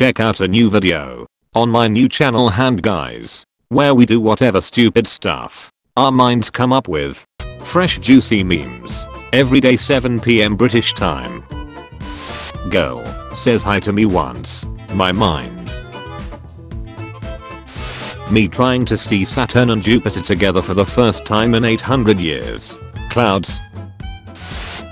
check out a new video on my new channel Hand Guys, where we do whatever stupid stuff our minds come up with. Fresh juicy memes. Every day 7pm British time. Girl says hi to me once. My mind. Me trying to see Saturn and Jupiter together for the first time in 800 years. Clouds.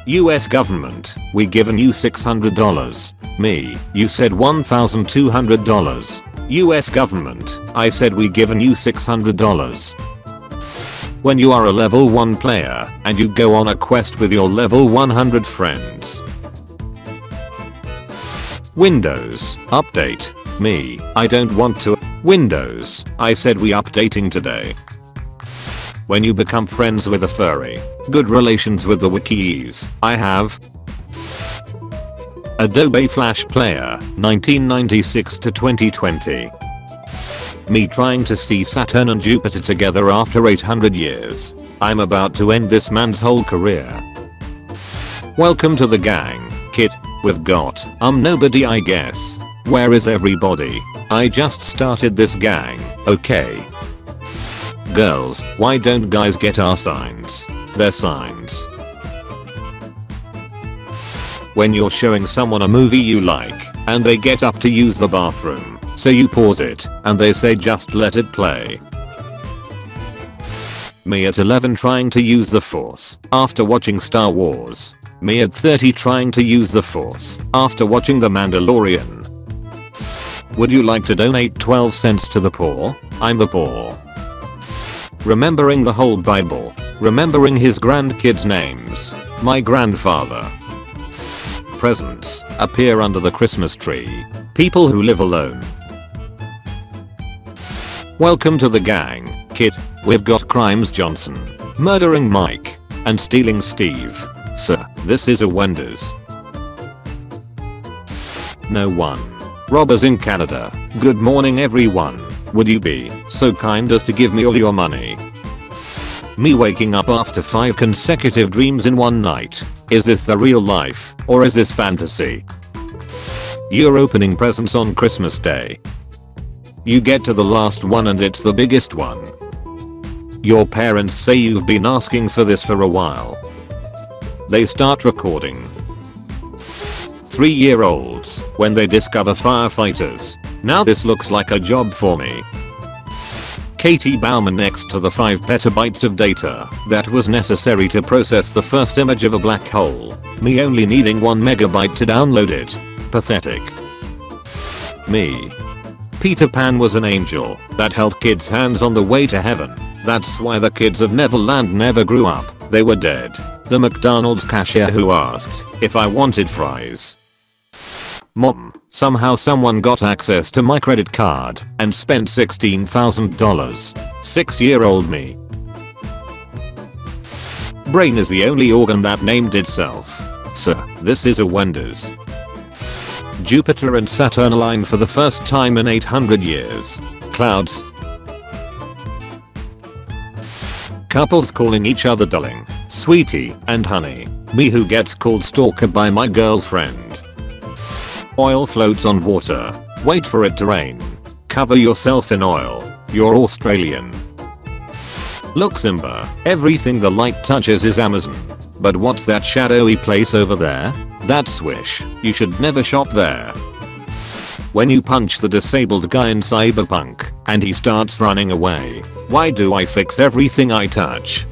US government, we given you $600. Me, you said $1,200. US government, I said we given you $600. When you are a level 1 player and you go on a quest with your level 100 friends. Windows, update. Me, I don't want to. Windows, I said we updating today. When you become friends with a furry. Good relations with the wikis. I have. Adobe Flash Player, 1996 to 2020. Me trying to see Saturn and Jupiter together after 800 years. I'm about to end this man's whole career. Welcome to the gang, kid. We've got, um nobody I guess. Where is everybody? I just started this gang, okay. Girls, why don't guys get our signs? They're signs. When you're showing someone a movie you like, and they get up to use the bathroom, so you pause it, and they say just let it play. Me at 11 trying to use the force, after watching Star Wars. Me at 30 trying to use the force, after watching The Mandalorian. Would you like to donate 12 cents to the poor? I'm the poor. Remembering the whole bible. Remembering his grandkids names. My grandfather. Presents appear under the Christmas tree. People who live alone. Welcome to the gang, kid. We've got Crimes Johnson, murdering Mike, and stealing Steve. Sir, this is a Wendy's. No one. Robbers in Canada. Good morning everyone. Would you be so kind as to give me all your money? Me waking up after 5 consecutive dreams in one night. Is this the real life, or is this fantasy? You're opening presents on Christmas day. You get to the last one and it's the biggest one. Your parents say you've been asking for this for a while. They start recording. 3 year olds when they discover firefighters. Now this looks like a job for me. Katie Bouman next to the 5 petabytes of data that was necessary to process the first image of a black hole. Me only needing 1 megabyte to download it. Pathetic. Me. Peter Pan was an angel that held kids' hands on the way to heaven. That's why the kids of Neverland never grew up. They were dead. The McDonald's cashier who asked if I wanted fries. Mom, somehow someone got access to my credit card and spent $16,000. 6 year old me. Brain is the only organ that named itself. Sir, this is a wonders. Jupiter and Saturn align for the first time in 800 years. Clouds. Couples calling each other darling, sweetie, and honey. Me who gets called stalker by my girlfriend. Oil floats on water. Wait for it to rain. Cover yourself in oil. You're Australian. Look Simba, everything the light touches is Amazon. But what's that shadowy place over there? That's Swish. You should never shop there. When you punch the disabled guy in Cyberpunk and he starts running away, why do I fix everything I touch?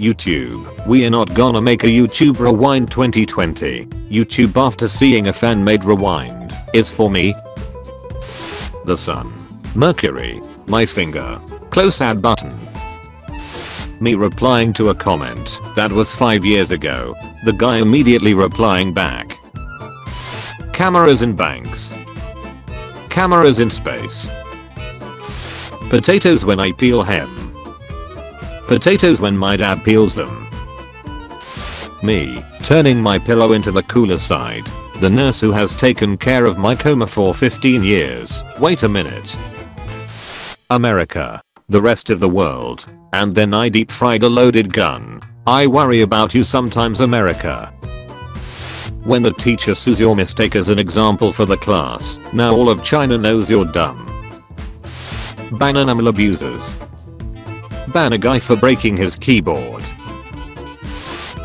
YouTube. We are not gonna make a YouTube Rewind 2020. YouTube after seeing a fan made Rewind is for me. The Sun. Mercury. My finger. Close add button. Me replying to a comment that was 5 years ago. The guy immediately replying back. Cameras in banks. Cameras in space. Potatoes when I peel hem. Potatoes when my dad peels them. Me, turning my pillow into the cooler side. The nurse who has taken care of my coma for 15 years. Wait a minute. America. The rest of the world. And then I deep fried a loaded gun. I worry about you sometimes America. When the teacher sues your mistake as an example for the class, now all of China knows you're dumb. Ban animal abusers. Ban a guy for breaking his keyboard.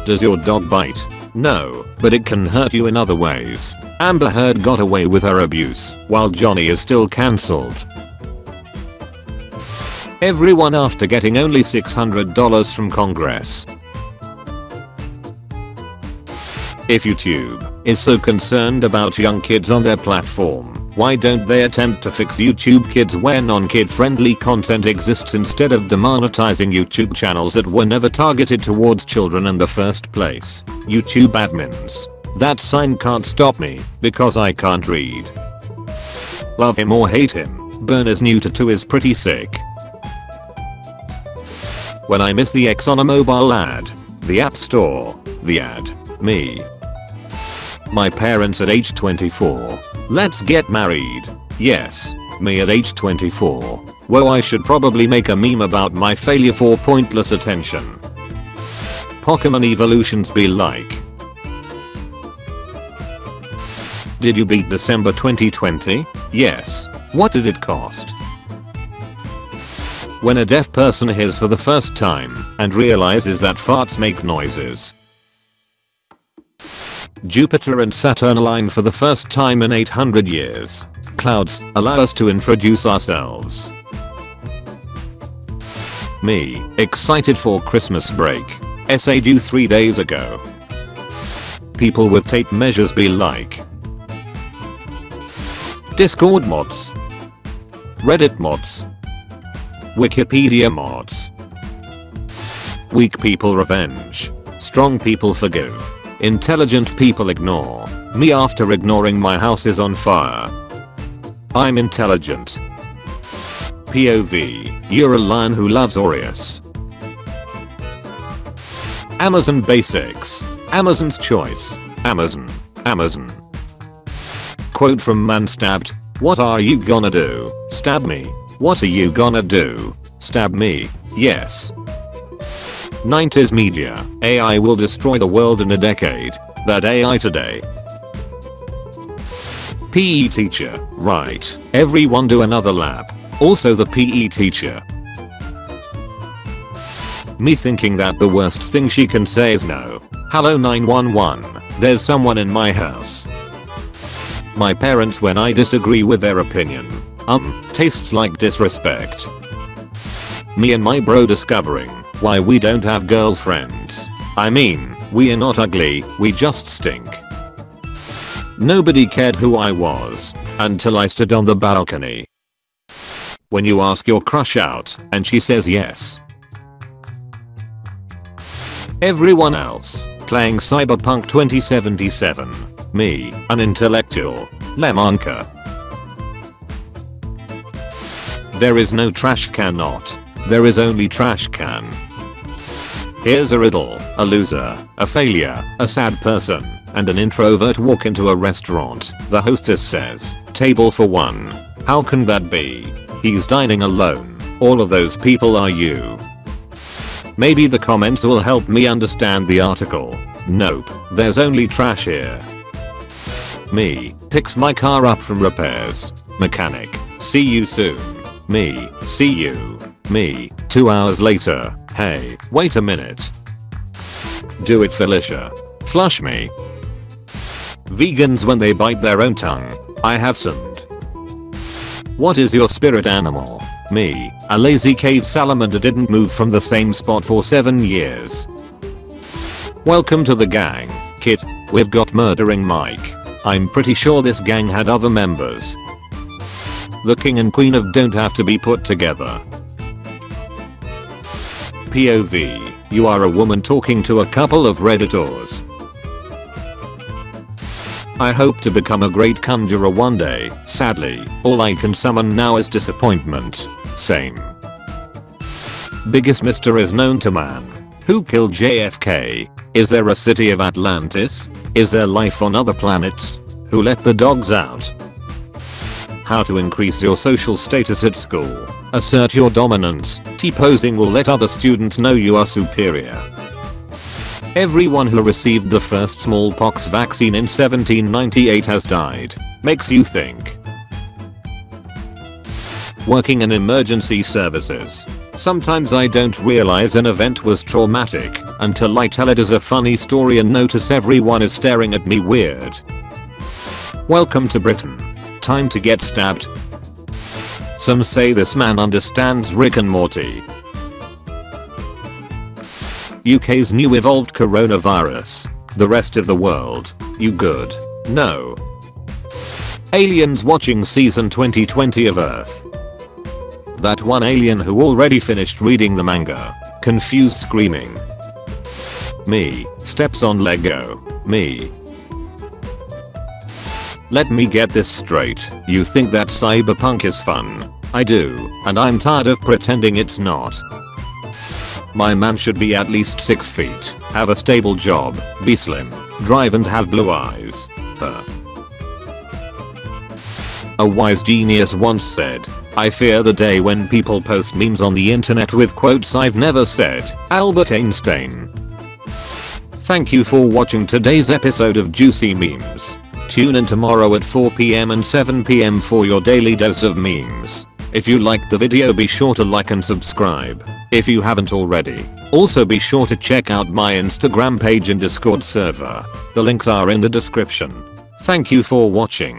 Does your dog bite? No, but it can hurt you in other ways. Amber Heard got away with her abuse, while Johnny is still cancelled. Everyone after getting only $600 from Congress. If YouTube is so concerned about young kids on their platform, why don't they attempt to fix YouTube Kids where non-kid friendly content exists instead of demonetizing YouTube channels that were never targeted towards children in the first place? YouTube admins. That sign can't stop me because I can't read. Love him or hate him, Berners Neuter 2 is pretty sick. When I miss the X on a mobile ad, the app store, the ad, me, my parents at age 24. Let's get married. Yes, me at age 24. Whoa I should probably make a meme about my failure for pointless attention. Pokemon evolutions be like. Did you beat December 2020? Yes. What did it cost? When a deaf person hears for the first time and realizes that farts make noises, Jupiter and Saturn align for the first time in 800 years. Clouds allow us to introduce ourselves. Me, excited for Christmas break. Essay due 3 days ago. People with tape measures be like. Discord mods. Reddit mods. Wikipedia mods. Weak people revenge. Strong people forgive. Intelligent people ignore me after ignoring my house is on fire. I'm intelligent. POV, you're a lion who loves Oreos. Amazon Basics. Amazon's choice. Amazon. Amazon. Quote from Man Stabbed. What are you gonna do? Stab me. What are you gonna do? Stab me. Yes. 90s media, AI will destroy the world in a decade. That AI today. PE teacher, right, everyone do another lab. Also the PE teacher. Me thinking that the worst thing she can say is no. Hello 911, there's someone in my house. My parents when I disagree with their opinion. Um, tastes like disrespect. Me and my bro discovering why we don't have girlfriends. I mean, we are not ugly, we just stink. Nobody cared who I was until I stood on the balcony. When you ask your crush out and she says yes. Everyone else playing Cyberpunk 2077. Me, an intellectual. Lemonka. There is no trash can not. There is only trash can. Here's a riddle, a loser, a failure, a sad person, and an introvert walk into a restaurant. The hostess says, table for one. How can that be? He's dining alone. All of those people are you. Maybe the comments will help me understand the article. Nope, there's only trash here. Me, picks my car up from repairs. Mechanic, see you soon. Me, see you. Me, two hours later. Hey, wait a minute. Do it Felicia. Flush me. Vegans when they bite their own tongue. I have sinned. What is your spirit animal? Me, a lazy cave salamander didn't move from the same spot for 7 years. Welcome to the gang, kid. We've got murdering Mike. I'm pretty sure this gang had other members. The king and queen of don't have to be put together. POV, you are a woman talking to a couple of redditors. I hope to become a great conjurer one day, sadly, all I can summon now is disappointment. Same. Biggest mystery is known to man. Who killed JFK? Is there a city of Atlantis? Is there life on other planets? Who let the dogs out? How to increase your social status at school. Assert your dominance. T-posing will let other students know you are superior. Everyone who received the first smallpox vaccine in 1798 has died. Makes you think. Working in emergency services. Sometimes I don't realize an event was traumatic until I tell it as a funny story and notice everyone is staring at me weird. Welcome to Britain. Time to get stabbed. Some say this man understands Rick and Morty. UK's new evolved coronavirus. The rest of the world. You good? No. Aliens watching season 2020 of Earth. That one alien who already finished reading the manga. Confused screaming. Me. Steps on Lego. Me. Let me get this straight. You think that cyberpunk is fun? I do, and I'm tired of pretending it's not. My man should be at least 6 feet, have a stable job, be slim, drive and have blue eyes. A wise genius once said, I fear the day when people post memes on the internet with quotes I've never said. Albert Einstein. Thank you for watching today's episode of Juicy Memes. Tune in tomorrow at 4pm and 7pm for your daily dose of memes. If you liked the video be sure to like and subscribe if you haven't already. Also be sure to check out my Instagram page and Discord server. The links are in the description. Thank you for watching.